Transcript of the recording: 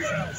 Hello.